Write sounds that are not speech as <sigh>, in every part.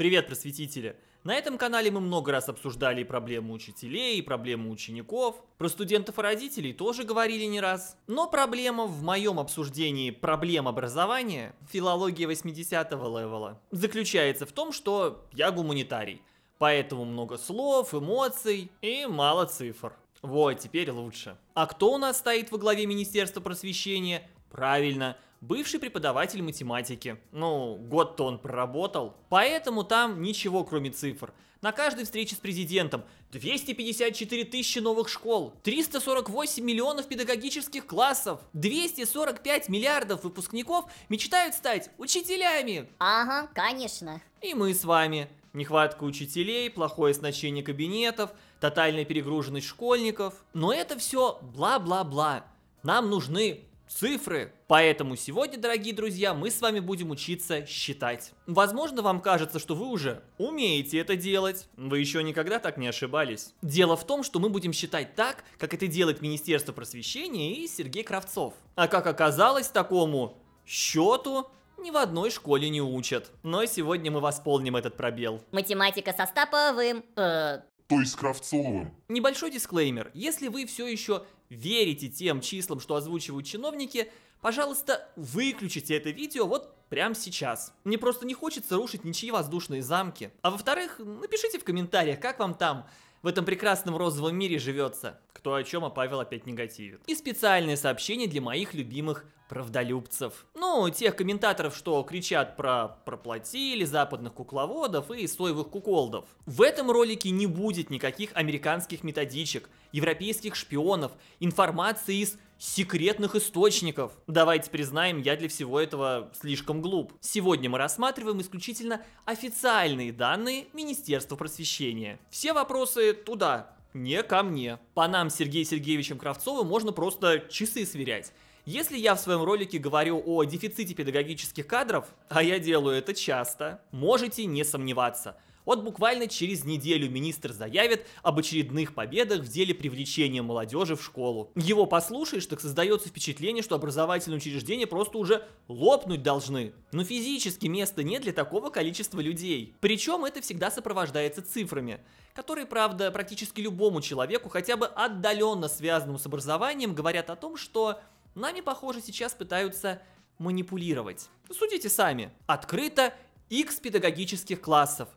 Привет, просветители! На этом канале мы много раз обсуждали и проблемы учителей, и проблемы учеников. Про студентов и родителей тоже говорили не раз. Но проблема в моем обсуждении проблем образования, филология 80-го левела, заключается в том, что я гуманитарий. Поэтому много слов, эмоций и мало цифр. Вот, теперь лучше. А кто у нас стоит во главе Министерства просвещения? Правильно, бывший преподаватель математики. Ну, год-то он проработал. Поэтому там ничего кроме цифр. На каждой встрече с президентом 254 тысячи новых школ, 348 миллионов педагогических классов, 245 миллиардов выпускников мечтают стать учителями. Ага, конечно. И мы с вами. Нехватка учителей, плохое оснащение кабинетов, тотальная перегруженность школьников. Но это все бла-бла-бла. Нам нужны цифры. Поэтому сегодня, дорогие друзья, мы с вами будем учиться считать. Возможно, вам кажется, что вы уже умеете это делать. Вы еще никогда так не ошибались. Дело в том, что мы будем считать так, как это делает Министерство просвещения и Сергей Кравцов. А как оказалось, такому счету ни в одной школе не учат. Но сегодня мы восполним этот пробел. Математика со Стаповым, э, то есть Кравцовым. Небольшой дисклеймер. Если вы все еще верите тем числам, что озвучивают чиновники, пожалуйста, выключите это видео вот прямо сейчас. Мне просто не хочется рушить ничьи воздушные замки. А во-вторых, напишите в комментариях, как вам там в этом прекрасном розовом мире живется. Кто о чем, а Павел опять негативит. И специальное сообщение для моих любимых правдолюбцев. Ну, тех комментаторов, что кричат про проплатили, западных кукловодов и соевых куколдов. В этом ролике не будет никаких американских методичек, европейских шпионов, информации из секретных источников. Давайте признаем, я для всего этого слишком глуп. Сегодня мы рассматриваем исключительно официальные данные Министерства просвещения. Все вопросы туда, не ко мне. По нам с Сергеем Сергеевичем Кравцовым можно просто часы сверять. Если я в своем ролике говорю о дефиците педагогических кадров, а я делаю это часто, можете не сомневаться. Вот буквально через неделю министр заявит об очередных победах в деле привлечения молодежи в школу. Его послушаешь, так создается впечатление, что образовательные учреждения просто уже лопнуть должны. Но физически места нет для такого количества людей. Причем это всегда сопровождается цифрами, которые, правда, практически любому человеку, хотя бы отдаленно связанному с образованием, говорят о том, что Нами, похоже, сейчас пытаются манипулировать. Судите сами. Открыто X педагогических классов.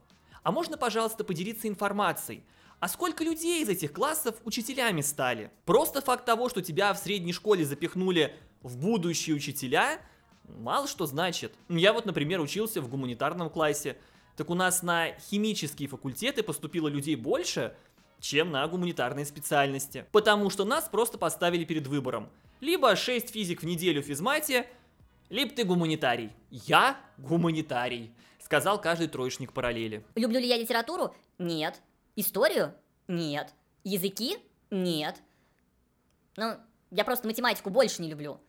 А можно, пожалуйста, поделиться информацией? А сколько людей из этих классов учителями стали? Просто факт того, что тебя в средней школе запихнули в будущие учителя, мало что значит. Я вот, например, учился в гуманитарном классе. Так у нас на химические факультеты поступило людей больше, чем на гуманитарные специальности. Потому что нас просто поставили перед выбором. Либо 6 физик в неделю в физмате, либо ты гуманитарий. Я гуманитарий, сказал каждый троечник параллели. Люблю ли я литературу? Нет. Историю? Нет. Языки? Нет. Ну, я просто математику больше не люблю.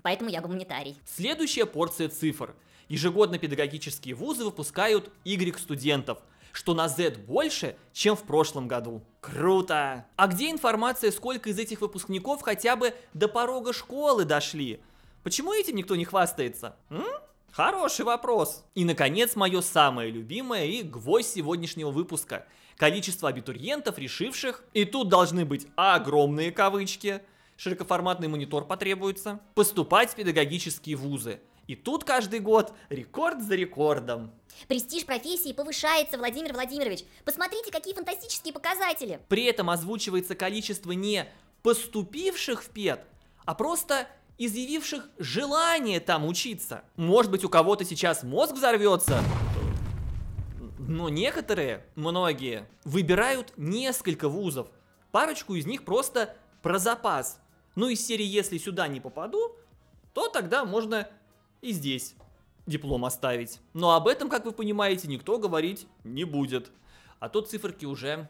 Поэтому я гуманитарий. Следующая порция цифр. Ежегодно педагогические вузы выпускают Y студентов – что на Z больше, чем в прошлом году. Круто! А где информация, сколько из этих выпускников хотя бы до порога школы дошли? Почему этим никто не хвастается? М? Хороший вопрос. И, наконец, мое самое любимое и гвоздь сегодняшнего выпуска. Количество абитуриентов, решивших, и тут должны быть огромные кавычки, широкоформатный монитор потребуется, поступать в педагогические вузы. И тут каждый год рекорд за рекордом. Престиж профессии повышается, Владимир Владимирович. Посмотрите, какие фантастические показатели. При этом озвучивается количество не поступивших в ПЕД, а просто изъявивших желание там учиться. Может быть, у кого-то сейчас мозг взорвется, но некоторые, многие, выбирают несколько вузов. Парочку из них просто про запас. Ну, из серии «Если сюда не попаду», то тогда можно и здесь диплом оставить. Но об этом, как вы понимаете, никто говорить не будет. А то циферки уже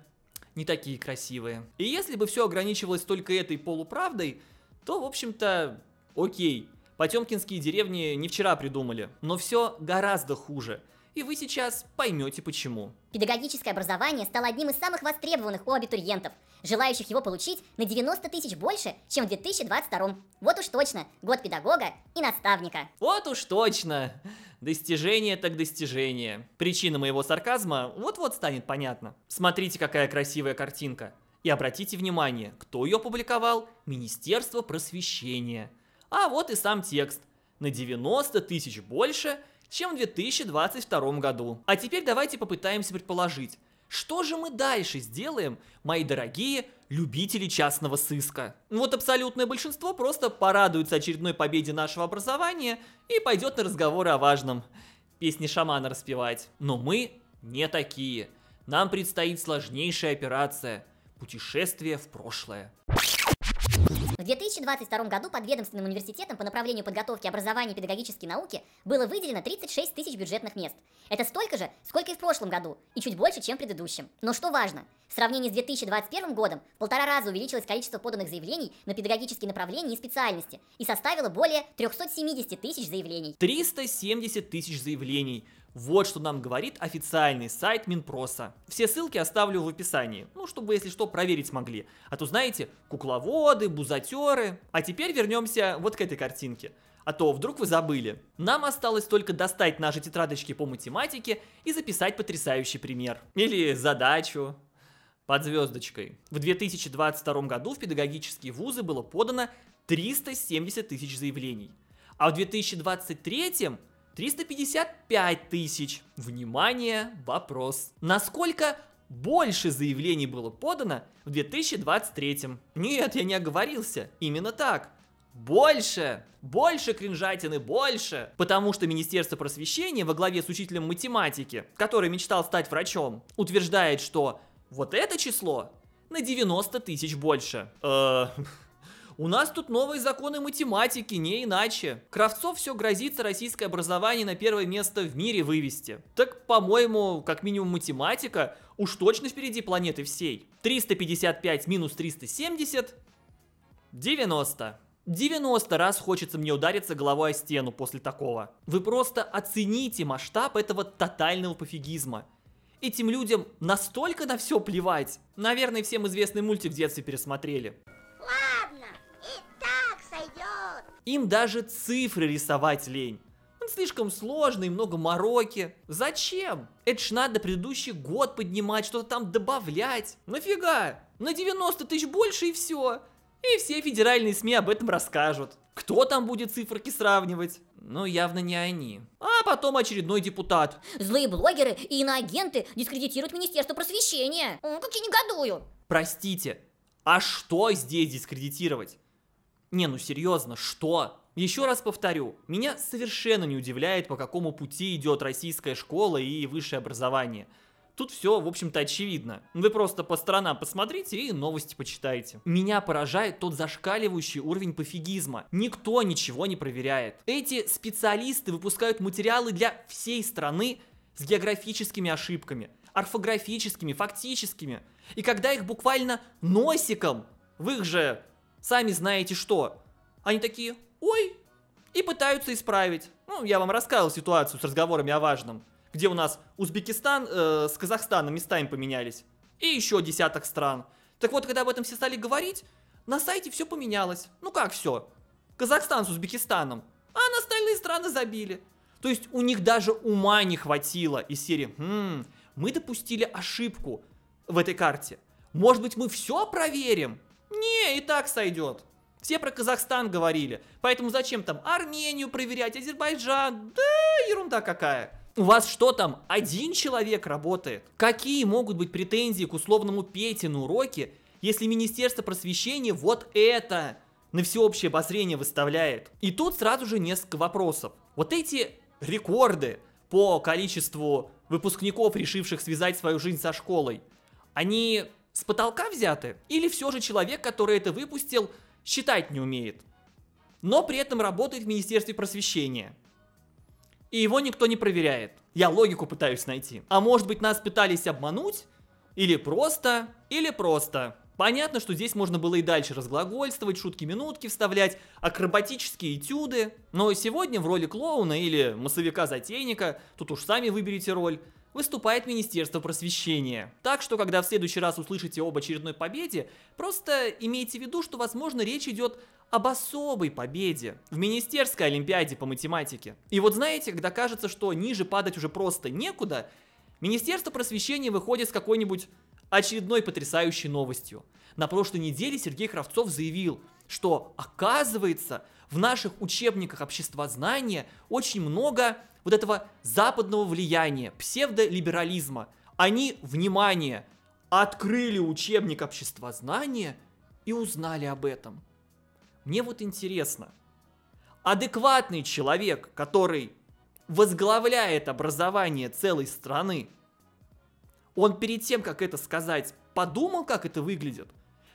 не такие красивые. И если бы все ограничивалось только этой полуправдой, то, в общем-то, окей. Потемкинские деревни не вчера придумали, но все гораздо хуже – и вы сейчас поймете почему. Педагогическое образование стало одним из самых востребованных у абитуриентов, желающих его получить на 90 тысяч больше, чем в 2022. Вот уж точно, год педагога и наставника. Вот уж точно. Достижение так достижение. Причина моего сарказма вот-вот станет понятна. Смотрите, какая красивая картинка. И обратите внимание, кто ее опубликовал? Министерство просвещения. А вот и сам текст. На 90 тысяч больше, чем в 2022 году. А теперь давайте попытаемся предположить, что же мы дальше сделаем, мои дорогие любители частного сыска? Вот абсолютное большинство просто порадуется очередной победе нашего образования и пойдет на разговоры о важном. Песни шамана распевать. Но мы не такие. Нам предстоит сложнейшая операция – путешествие в прошлое. В 2022 году подведомственным университетом по направлению подготовки образования и педагогической науки было выделено 36 тысяч бюджетных мест. Это столько же, сколько и в прошлом году, и чуть больше, чем в предыдущем. Но что важно, в сравнении с 2021 годом в полтора раза увеличилось количество поданных заявлений на педагогические направления и специальности и составило более 370 тысяч заявлений. 370 тысяч заявлений. Вот что нам говорит официальный сайт Минпроса. Все ссылки оставлю в описании, ну, чтобы, если что, проверить смогли. А то, знаете, кукловоды, бузатеры. А теперь вернемся вот к этой картинке. А то вдруг вы забыли. Нам осталось только достать наши тетрадочки по математике и записать потрясающий пример. Или задачу под звездочкой. В 2022 году в педагогические вузы было подано 370 тысяч заявлений. А в 2023 355 тысяч. Внимание, вопрос. Насколько больше заявлений было подано в 2023? Нет, я не оговорился. Именно так. Больше! Больше кринжатины, больше! Потому что Министерство просвещения во главе с учителем математики, который мечтал стать врачом, утверждает, что вот это число на 90 тысяч больше. Э, <laughs> у нас тут новые законы математики, не иначе. Кравцов все грозится российское образование на первое место в мире вывести. Так, по-моему, как минимум математика уж точно впереди планеты всей. 355 минус 370 90. 90 раз хочется мне удариться головой о стену после такого. Вы просто оцените масштаб этого тотального пофигизма. Этим людям настолько на все плевать. Наверное, всем известный мультик в детстве пересмотрели. Им даже цифры рисовать лень. Он слишком сложный, много мороки. Зачем? Это ж надо предыдущий год поднимать, что-то там добавлять. Нафига? На 90 тысяч больше и все. И все федеральные СМИ об этом расскажут. Кто там будет циферки сравнивать? Ну, явно не они. А потом очередной депутат. Злые блогеры и иноагенты дискредитируют Министерство просвещения. Как я негодую. Простите, а что здесь дискредитировать? Не, ну серьезно, что? Еще раз повторю, меня совершенно не удивляет, по какому пути идет российская школа и высшее образование. Тут все, в общем-то, очевидно. Вы просто по сторонам посмотрите и новости почитайте. Меня поражает тот зашкаливающий уровень пофигизма. Никто ничего не проверяет. Эти специалисты выпускают материалы для всей страны с географическими ошибками, орфографическими, фактическими. И когда их буквально носиком в их же сами знаете что. Они такие, ой, и пытаются исправить. Ну, я вам рассказывал ситуацию с разговорами о важном, где у нас Узбекистан э, с Казахстаном местами поменялись. И еще десяток стран. Так вот, когда об этом все стали говорить, на сайте все поменялось. Ну как все? Казахстан с Узбекистаном. А на остальные страны забили. То есть у них даже ума не хватило из серии «Хм, мы допустили ошибку в этой карте. Может быть, мы все проверим?» Не, и так сойдет. Все про Казахстан говорили. Поэтому зачем там Армению проверять, Азербайджан? Да ерунда какая. У вас что там, один человек работает? Какие могут быть претензии к условному Пете на уроке, если Министерство просвещения вот это на всеобщее обозрение выставляет? И тут сразу же несколько вопросов. Вот эти рекорды по количеству выпускников, решивших связать свою жизнь со школой, они с потолка взяты? Или все же человек, который это выпустил, считать не умеет? Но при этом работает в Министерстве просвещения. И его никто не проверяет. Я логику пытаюсь найти. А может быть нас пытались обмануть? Или просто, или просто. Понятно, что здесь можно было и дальше разглагольствовать, шутки-минутки вставлять, акробатические этюды. Но сегодня в роли клоуна или массовика-затейника, тут уж сами выберите роль, выступает Министерство просвещения. Так что, когда в следующий раз услышите об очередной победе, просто имейте в виду, что, возможно, речь идет об особой победе в Министерской Олимпиаде по математике. И вот знаете, когда кажется, что ниже падать уже просто некуда, Министерство просвещения выходит с какой-нибудь очередной потрясающей новостью. На прошлой неделе Сергей Кравцов заявил, что оказывается в наших учебниках обществознания очень много вот этого западного влияния, псевдолиберализма. Они, внимание, открыли учебник обществознания и узнали об этом. Мне вот интересно, адекватный человек, который возглавляет образование целой страны, он перед тем, как это сказать, подумал, как это выглядит.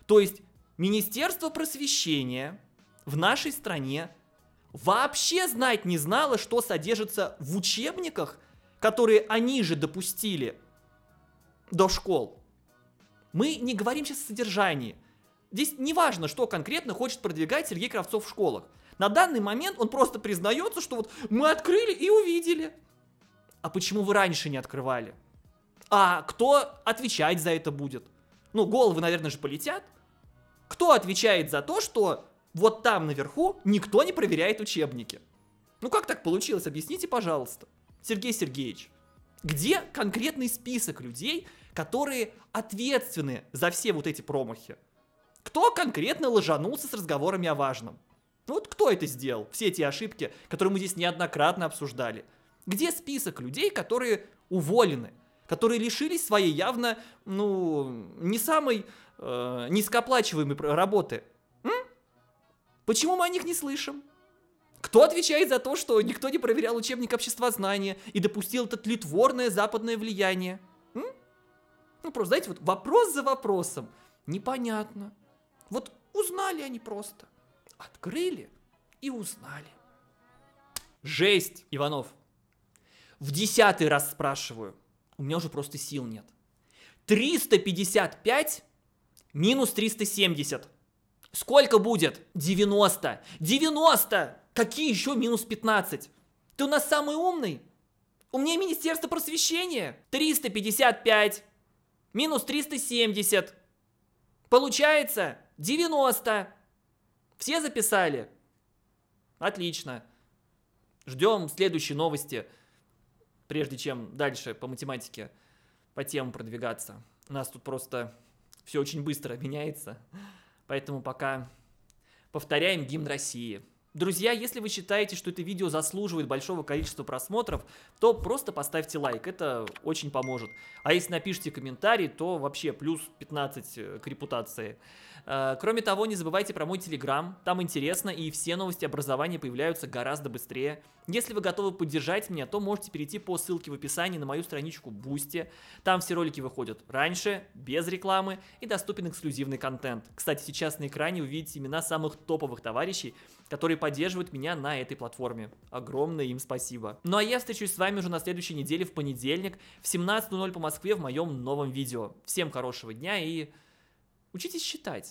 То есть Министерство просвещения в нашей стране вообще знать не знало, что содержится в учебниках, которые они же допустили до школ. Мы не говорим сейчас о содержании. Здесь не важно, что конкретно хочет продвигать Сергей Кравцов в школах. На данный момент он просто признается, что вот мы открыли и увидели. А почему вы раньше не открывали? А кто отвечать за это будет? Ну, головы, наверное, же полетят. Кто отвечает за то, что вот там наверху никто не проверяет учебники. Ну как так получилось? Объясните, пожалуйста. Сергей Сергеевич, где конкретный список людей, которые ответственны за все вот эти промахи? Кто конкретно ложанулся с разговорами о важном? Ну вот кто это сделал? Все эти ошибки, которые мы здесь неоднократно обсуждали. Где список людей, которые уволены, которые лишились своей явно, ну, не самой э, низкооплачиваемой работы? Почему мы о них не слышим? Кто отвечает за то, что никто не проверял учебник обществознания и допустил это тлетворное западное влияние? М? Ну, просто, знаете, вот вопрос за вопросом. Непонятно. Вот узнали они просто. Открыли и узнали. Жесть, Иванов. В десятый раз спрашиваю. У меня уже просто сил нет. 355 минус 370. Сколько будет? 90. 90! Какие еще минус 15? Ты у нас самый умный? Умнее Министерство просвещения. 355 минус 370. Получается 90. Все записали? Отлично. Ждем следующей новости, прежде чем дальше по математике по темам продвигаться. У нас тут просто все очень быстро меняется. Поэтому пока повторяем гимн России. Друзья, если вы считаете, что это видео заслуживает большого количества просмотров, то просто поставьте лайк, это очень поможет. А если напишите комментарий, то вообще плюс 15 э, к репутации. Э, кроме того, не забывайте про мой телеграм, там интересно и все новости образования появляются гораздо быстрее. Если вы готовы поддержать меня, то можете перейти по ссылке в описании на мою страничку Boosty. Там все ролики выходят раньше, без рекламы и доступен эксклюзивный контент. Кстати, сейчас на экране вы видите имена самых топовых товарищей, которые поддерживают меня на этой платформе. Огромное им спасибо. Ну а я встречусь с вами уже на следующей неделе в понедельник в 17.00 по Москве в моем новом видео. Всем хорошего дня и учитесь считать.